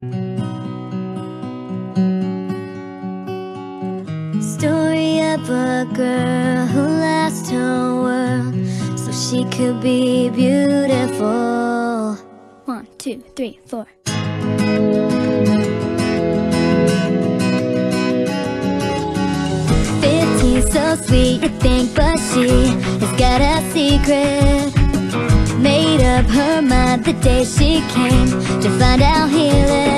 Story of a girl who lost her world So she could be beautiful. One, two, three, four. her mind the day she came to find out he lived.